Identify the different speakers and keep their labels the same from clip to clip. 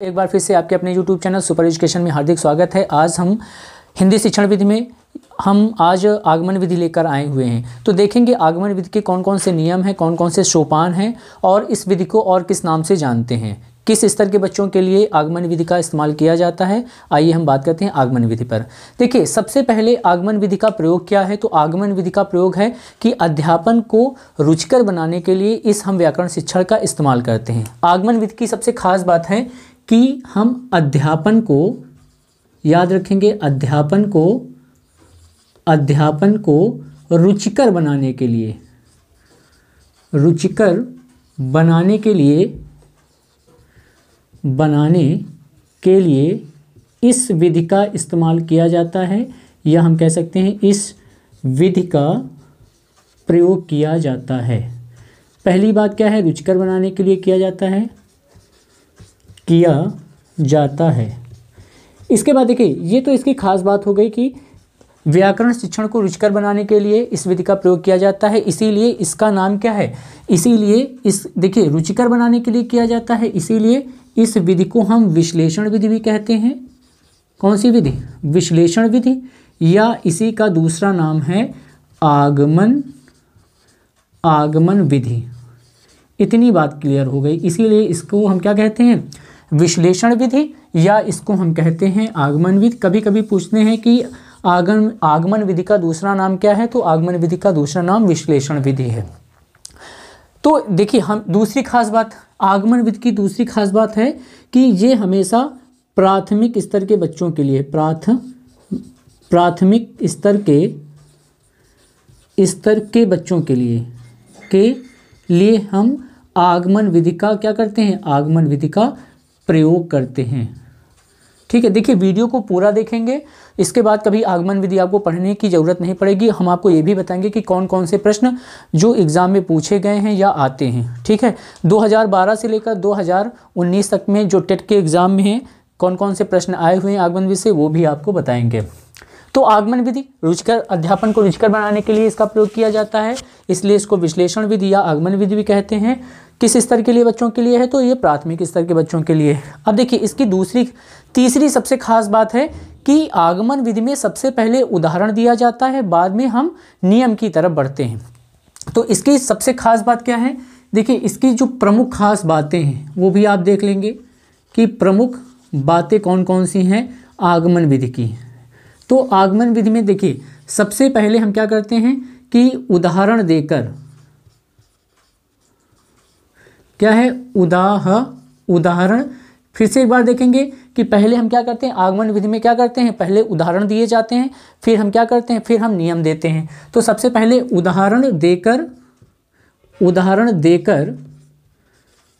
Speaker 1: एक बार फिर से आपके अपने यूट्यूब चैनल सुपर एजुकेशन में हार्दिक स्वागत है। आज हम हिंदी शिक्षण विधि में हम आज आगमन विधि लेकर आए हुए हैं। तो देखेंगे आगमन विधि के कौन कौन से नियम हैं कौन कौन से सोपान हैं और इस विधि को और किस नाम से जानते हैं। किस स्तर के बच्चों के लिए आगमन विधि का इस्तेमाल किया जाता है? आइए हम बात करते हैं आगमन विधि पर। देखिए, सबसे पहले आगमन विधि का प्रयोग क्या है? तो आगमन विधि का प्रयोग है कि अध्यापन को रुचिकर बनाने के लिए इस हम व्याकरण शिक्षण का इस्तेमाल करते हैं। आगमन विधि की सबसे खास बात है कि हम अध्यापन को, याद रखेंगे, अध्यापन को अध्यापन को रुचिकर बनाने के लिए, रुचिकर बनाने के लिए, बनाने के लिए इस विधि का इस्तेमाल किया जाता है, या हम कह सकते हैं इस विधि का प्रयोग किया जाता है। पहली बात क्या है? रुचिकर बनाने के लिए किया जाता है। किया जाता है। इसके बाद देखिए, ये तो इसकी खास बात हो गई कि व्याकरण शिक्षण को रुचिकर बनाने के लिए इस विधि का प्रयोग किया जाता है, इसीलिए इसका नाम क्या है? इसीलिए इस, देखिए, रुचिकर बनाने के लिए किया जाता है, इसीलिए इस विधि को हम विश्लेषण विधि भी कहते हैं। कौन सी विधि? विश्लेषण विधि, या इसी का दूसरा नाम है आगमन आगमन विधि। इतनी बात क्लियर हो गई, इसीलिए इसको हम क्या कहते हैं? विश्लेषण विधि या इसको हम कहते हैं आगमन विधि। कभी कभी पूछते हैं कि आगमन आगमन विधि का दूसरा नाम क्या है? तो आगमन विधि का दूसरा नाम विश्लेषण विधि है। तो देखिए, हम, दूसरी खास बात, आगमन विधि की दूसरी खास बात है कि ये हमेशा प्राथमिक स्तर के बच्चों के लिए, प्राथ, प्राथमिक स्तर के स्तर के बच्चों के लिए के लिए हम आगमन विधि का क्या करते हैं? आगमन विधि का प्रयोग करते हैं। ठीक है, देखिए, वीडियो को पूरा देखेंगे। इसके बाद कभी आगमन विधि आपको पढ़ने की ज़रूरत नहीं पड़ेगी। हम आपको ये भी बताएँगे कि कौन कौन से प्रश्न जो एग्ज़ाम में पूछे गए हैं या आते हैं। ठीक है 2012 से लेकर 2019 तक में जो टेट के एग्ज़ाम में हैं कौन कौन से प्रश्न आए हुए हैं आगमन विधि से, वो भी आपको बताएँगे। तो आगमन विधि रुचिकर, अध्यापन को रुचिकर बनाने के लिए इसका प्रयोग किया जाता है। इसलिए इसको विश्लेषण विधि या आगमन विधि भी कहते हैं। किस स्तर के लिए बच्चों के लिए है? तो ये प्राथमिक स्तर के बच्चों के लिए। अब देखिए, इसकी दूसरी, तीसरी सबसे खास बात है कि आगमन विधि में सबसे पहले उदाहरण दिया जाता है, बाद में हम नियम की तरफ़ बढ़ते हैं। तो इसकी सबसे खास बात क्या है? देखिए, इसकी जो प्रमुख खास बातें हैं, वो भी आप देख लेंगे कि प्रमुख बातें कौन कौन सी हैं? आगमन विधि की। तो आगमन विधि में देखिए, सबसे पहले हम क्या करते हैं कि उदाहरण देकर क्या है? उदाह, उदाहरण। फिर से एक बार देखेंगे कि पहले हम क्या करते हैं? आगमन विधि में क्या करते हैं? पहले उदाहरण दिए जाते हैं, फिर हम क्या करते हैं? फिर हम नियम देते हैं। तो सबसे पहले उदाहरण देकर उदाहरण देकर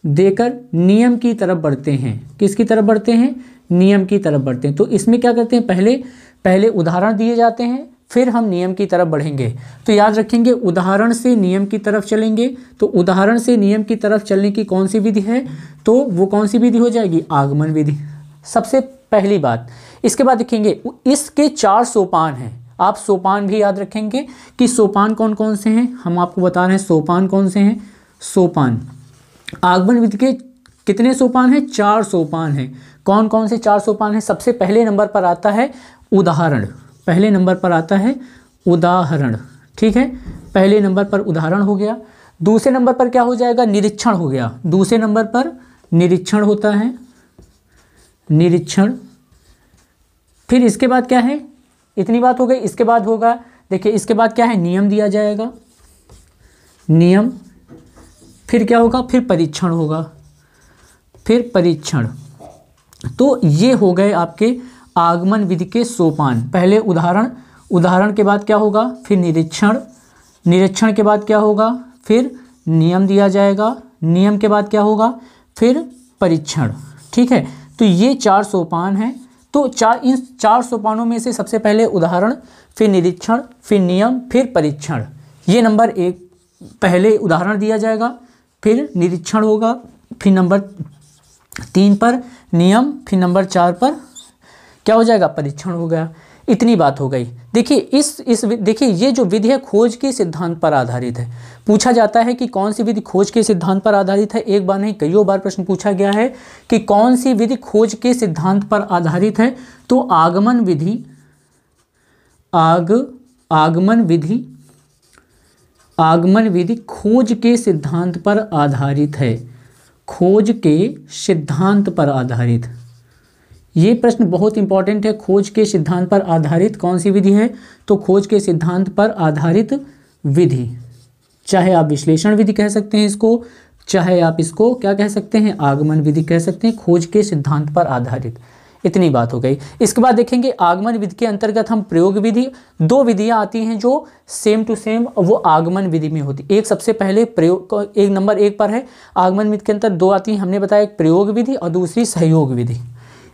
Speaker 1: देकर नियम की तरफ़ बढ़ते हैं। किसकी तरफ़ बढ़ते हैं? नियम की तरफ़ बढ़ते हैं। तो इसमें क्या करते हैं? पहले पहले उदाहरण दिए जाते हैं फिर हम नियम की तरफ़ बढ़ेंगे। तो याद रखेंगे, उदाहरण से नियम की तरफ़ चलेंगे। तो उदाहरण से नियम की तरफ़ चलने की कौन सी विधि है? तो वो कौन सी विधि हो जाएगी? आगमन विधि। सबसे पहली बात, इसके बाद देखेंगे, इसके चार सोपान हैं। आप सोपान भी याद रखेंगे कि सोपान कौन कौन से हैं? हम आपको बता रहे हैं, सोपान कौन से हैं? सोपान। आगमन विधि के कितने सोपान हैं? चार सोपान हैं। कौन कौन से चार सोपान हैं? सबसे पहले नंबर पर आता है उदाहरण। पहले नंबर पर आता है उदाहरण, ठीक है? पहले नंबर पर उदाहरण हो गया, दूसरे नंबर पर क्या हो जाएगा? निरीक्षण हो गया। दूसरे नंबर पर निरीक्षण होता है, निरीक्षण। फिर इसके बाद क्या है? इतनी बात हो गई, इसके बाद होगा, देखिए, इसके बाद क्या है? नियम दिया जाएगा। नियम, फिर क्या होगा? फिर परीक्षण होगा। फिर परीक्षण। तो ये हो गए आपके आगमन विधि के सोपान। पहले उदाहरण उदाहरण के बाद क्या होगा? फिर निरीक्षण निरीक्षण के बाद क्या होगा? फिर नियम दिया जाएगा। नियम के बाद क्या होगा? फिर परीक्षण। ठीक है? तो ये चार सोपान हैं। तो चार, इन चार सोपानों में से सबसे पहले उदाहरण, फिर निरीक्षण, फिर नियम, फिर परीक्षण। ये नंबर एक, पहले उदाहरण दिया जाएगा, फिर निरीक्षण होगा, फिर नंबर तीन पर नियम, फिर नंबर चार पर क्या हो जाएगा? परीक्षण हो गया। इतनी बात हो गई। देखिए, इस इस देखिए, ये जो विधि है, खोज के सिद्धांत पर आधारित है। पूछा जाता है कि कौन सी विधि खोज के सिद्धांत पर आधारित है। एक बार नहीं, कईयों बार प्रश्न पूछा गया है कि कौन सी विधि खोज के सिद्धांत पर आधारित है। तो आगमन विधि, आग, आगमन विधि आगमन विधि खोज के सिद्धांत पर आधारित है। खोज के सिद्धांत पर आधारित। ये प्रश्न बहुत इंपॉर्टेंट है। खोज के सिद्धांत पर आधारित कौन सी विधि है? तो खोज के सिद्धांत पर आधारित विधि। चाहे आप विश्लेषण विधि कह सकते हैं इसको, चाहे आप इसको क्या कह सकते हैं? आगमन विधि कह सकते हैं। खोज के सिद्धांत पर आधारित। इतनी बात हो गई। इसके बाद देखेंगे आगमन विधि के अंतर्गत हम प्रयोग विधि, दो विधियाँ आती हैं जो सेम टू सेम वो आगमन विधि में होती। एक सबसे पहले प्रयोग एक नंबर एक पर है। आगमन विधि के अंतर दो आती हैं। हमने बताया एक प्रयोग विधि और दूसरी सहयोग विधि।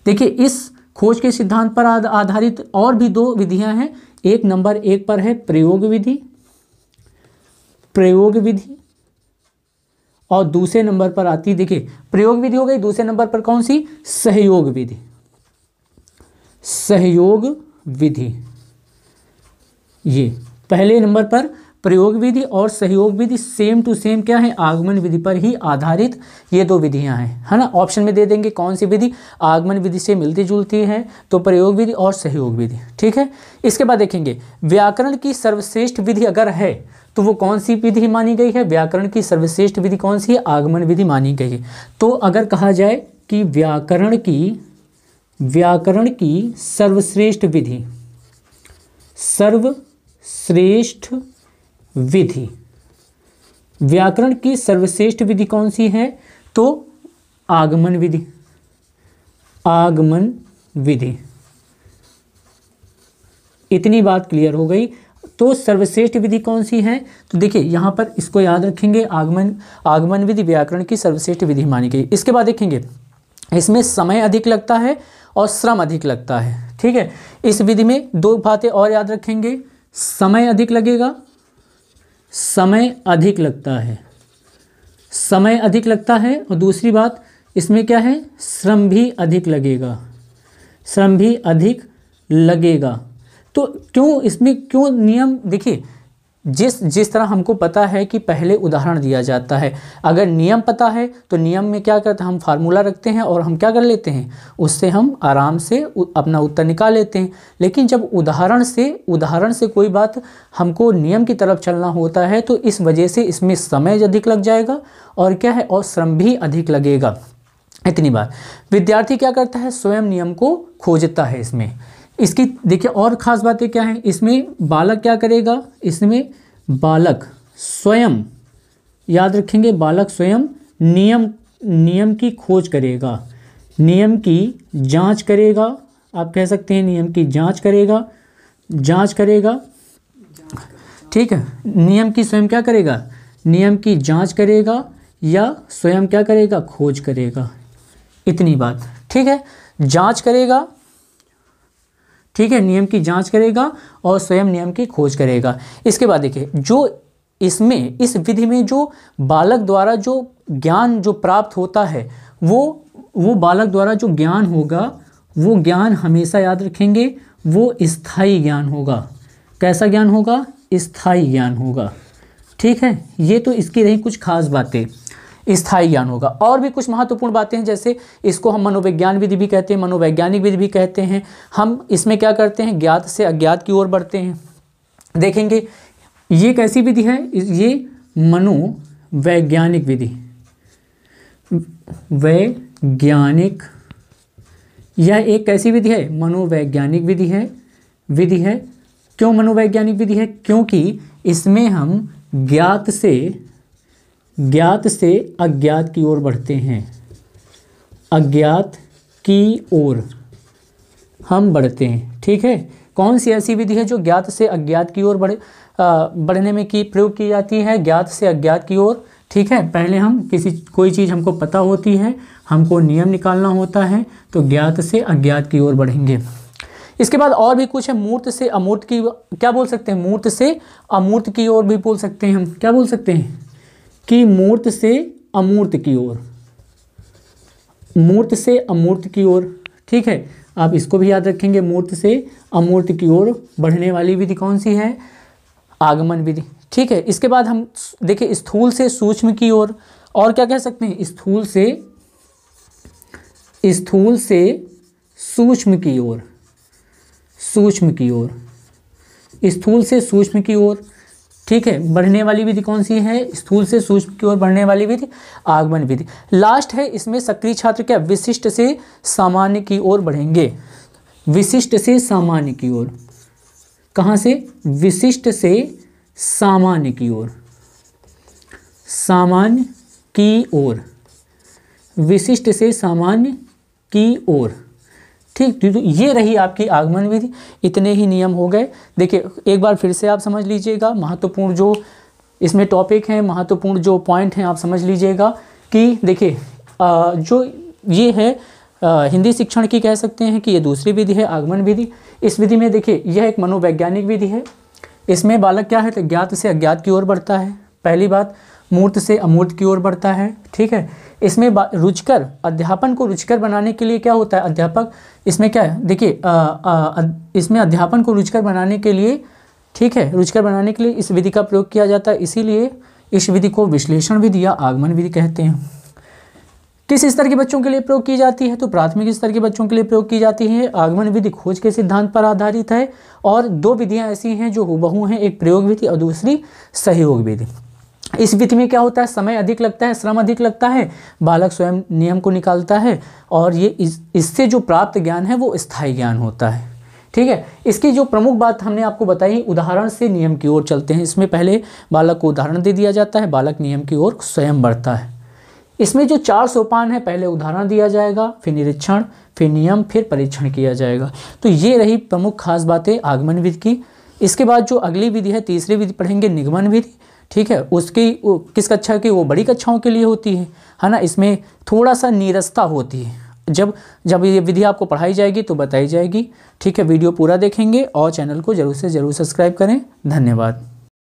Speaker 1: देखिए, इस खोज के सिद्धांत पर आधारित और भी दो विधियाँ हैं। एक नंबर एक पर है प्रयोग विधि प्रयोग विधि, और दूसरे नंबर पर आती, देखिए, प्रयोग विधि हो गई, दूसरे नंबर पर कौन सी? सहयोग विधि। सहयोग विधि। ये पहले नंबर पर प्रयोग विधि और सहयोग विधि सेम टू सेम क्या है? आगमन विधि पर ही आधारित ये दो विधियाँ हैं। है ना? ऑप्शन में दे देंगे कौन सी विधि? आगमन विधि से मिलती जुलती है तो प्रयोग विधि और सहयोग विधि ठीक है? इसके बाद देखेंगे, व्याकरण की सर्वश्रेष्ठ विधि अगर है तो वो कौन सी विधि मानी गई है? व्याकरण की सर्वश्रेष्ठ विधि कौन सी है? आगमन विधि मानी गई है। तो अगर कहा जाए कि व्याकरण की व्याकरण की सर्वश्रेष्ठ विधि, सर्वश्रेष्ठ विधि। व्याकरण की सर्वश्रेष्ठ विधि कौन सी है? तो आगमन विधि। आगमन विधि। इतनी बात क्लियर हो गई। तो सर्वश्रेष्ठ विधि कौन सी है? तो देखिए, यहाँ पर इसको याद रखेंगे, आगमन आगमन विधि व्याकरण की सर्वश्रेष्ठ विधि मानी गई। इसके बाद देखेंगे, इसमें समय अधिक लगता है और श्रम अधिक लगता है। ठीक है, इस विधि में दो बातें और याद रखेंगे। समय अधिक लगेगा समय अधिक लगता है। समय अधिक लगता है और दूसरी बात, इसमें क्या है? श्रम भी अधिक लगेगा। श्रम भी अधिक लगेगा। तो क्यों इसमें क्यों नियम, देखिए जिस जिस तरह हमको पता है कि पहले उदाहरण दिया जाता है। अगर नियम पता है तो नियम में क्या करते हैं, हम फार्मूला रखते हैं और हम क्या कर लेते हैं? उससे हम आराम से अपना उत्तर निकाल लेते हैं। लेकिन जब उदाहरण से उदाहरण से कोई बात हमको नियम की तरफ़ चलना होता है तो इस वजह से इसमें समय अधिक लग जाएगा और क्या है, और श्रम भी अधिक लगेगा। इतनी बात। विद्यार्थी क्या करता है, स्वयं नियम को खोजता है इसमें। इसकी देखिए और ख़ास बातें क्या हैं? इसमें बालक क्या करेगा? इसमें बालक स्वयं, याद रखेंगे बालक स्वयं नियम नियम की खोज करेगा, नियम की जाँच करेगा, आप कह सकते हैं नियम की जाँच करेगा जाँच करेगा, ठीक है? नियम की स्वयं क्या करेगा? नियम की जाँच करेगा या स्वयं क्या करेगा? खोज करेगा, इतनी बात, ठीक है? जाँच करेगा ठीक है, नियम की जाँच करेगा और स्वयं नियम की खोज करेगा। इसके बाद देखिए, जो इसमें, इस विधि में जो बालक द्वारा जो ज्ञान जो प्राप्त होता है, वो वो बालक द्वारा जो ज्ञान होगा, वो ज्ञान हमेशा याद रखेंगे, वो स्थायी ज्ञान होगा। कैसा ज्ञान होगा? स्थायी ज्ञान होगा। ठीक है, ये तो इसकी रही कुछ खास बातें। स्थायी ज्ञान होगा। और भी कुछ महत्वपूर्ण बातें हैं, जैसे इसको हम मनोविज्ञान विधि भी कहते हैं, मनोवैज्ञानिक विधि भी कहते हैं। हम इसमें क्या करते हैं? ज्ञात से अज्ञात की ओर बढ़ते हैं। देखेंगे, ये कैसी विधि है? ये मनोवैज्ञानिक विधि। वैज्ञानिक, यह एक कैसी विधि है? मनोवैज्ञानिक विधि है। विधि है, क्यों मनोवैज्ञानिक विधि है? क्योंकि इसमें हम ज्ञात से ज्ञात से अज्ञात की ओर बढ़ते हैं। अज्ञात की ओर हम बढ़ते हैं। ठीक है? कौन सी ऐसी विधि है जो ज्ञात से अज्ञात की ओर बढ़े बढ़ने में की प्रयोग की जाती है? ज्ञात से अज्ञात की ओर। ठीक है? पहले हम किसी, कोई चीज़ हमको पता होती है, हमको नियम निकालना होता है तो ज्ञात से अज्ञात की ओर बढ़ेंगे। इसके बाद और भी कुछ है, मूर्त से अमूर्त की, क्या बोल सकते हैं? मूर्त से अमूर्त की ओर भी बोल सकते हैं हम। क्या बोल सकते हैं? कि मूर्त से अमूर्त की ओर। मूर्त से अमूर्त की ओर ठीक है? आप इसको भी याद रखेंगे मूर्त से अमूर्त की ओर बढ़ने वाली विधि कौन सी है? आगमन विधि ठीक है? इसके बाद हम देखिए स्थूल से सूक्ष्म की ओर और, और क्या कह सकते हैं? स्थूल से स्थूल से सूक्ष्म की ओर सूक्ष्म की ओर स्थूल से सूक्ष्म की ओर ठीक है, बढ़ने वाली विधि कौन सी है? स्थूल से सूक्ष्म की ओर बढ़ने वाली विधि, आगमन विधि। लास्ट है, इसमें सक्रिय छात्र क्या? विशिष्ट से सामान्य की ओर बढ़ेंगे। विशिष्ट से सामान्य की ओर। कहाँ से? विशिष्ट से सामान्य की ओर। सामान्य की ओर। विशिष्ट से सामान्य की ओर। ठीक तो ये रही आपकी आगमन विधि। इतने ही नियम हो गए। देखिए एक बार फिर से आप समझ लीजिएगा महत्वपूर्ण जो इसमें टॉपिक हैं महत्वपूर्ण जो पॉइंट हैं आप समझ लीजिएगा कि देखिए जो ये है आ, हिंदी शिक्षण की कह सकते हैं कि ये दूसरी विधि है आगमन विधि। इस विधि में देखिए यह एक मनोवैज्ञानिक विधि है। इसमें बालक क्या है तो ज्ञात से अज्ञात की ओर बढ़ता है। पहली बात मूर्त से अमूर्त की ओर बढ़ता है। ठीक है? इसमें रुचकर, अध्यापन को रुचकर बनाने के लिए क्या होता है, अध्यापक? इसमें क्या है? देखिए इसमें अध्यापन को रुचकर बनाने के लिए, ठीक है, रुचकर बनाने के लिए इस विधि का प्रयोग किया जाता है। इसीलिए इस विधि को विश्लेषण विधि या आगमन विधि कहते हैं। किस स्तर के बच्चों के लिए प्रयोग की जाती है? तो प्राथमिक स्तर के बच्चों के लिए प्रयोग की जाती है। आगमन विधि खोज के सिद्धांत पर आधारित है और दो विधियाँ ऐसी हैं जो हुबहू हैं, एक प्रयोग विधि और दूसरी सहयोग विधि। इस विधि में क्या होता है? समय अधिक लगता है, श्रम अधिक लगता है, बालक स्वयं नियम को निकालता है और ये इस, इससे जो प्राप्त ज्ञान है वो स्थायी ज्ञान होता है। ठीक है? इसकी जो प्रमुख बात हमने आपको बताई, उदाहरण से नियम की ओर चलते हैं। इसमें पहले बालक को उदाहरण दे दिया जाता है, बालक नियम की ओर स्वयं बढ़ता है। इसमें जो चार सोपान है, पहले उदाहरण दिया जाएगा, फिर निरीक्षण, फिर नियम, फिर परीक्षण किया जाएगा। तो ये रही प्रमुख खास बातें आगमन विधि की। इसके बाद जो अगली विधि है, तीसरी विधि पढ़ेंगे, निगमन विधि। ठीक है, उसकी किस कक्षा की? वो बड़ी कक्षाओं के लिए होती है है ना? इसमें थोड़ा सा नीरसता होती है। जब जब ये विधि आपको पढ़ाई जाएगी तो बताई जाएगी। ठीक है, वीडियो पूरा देखेंगे और चैनल को ज़रूर से ज़रूर सब्सक्राइब करें। धन्यवाद।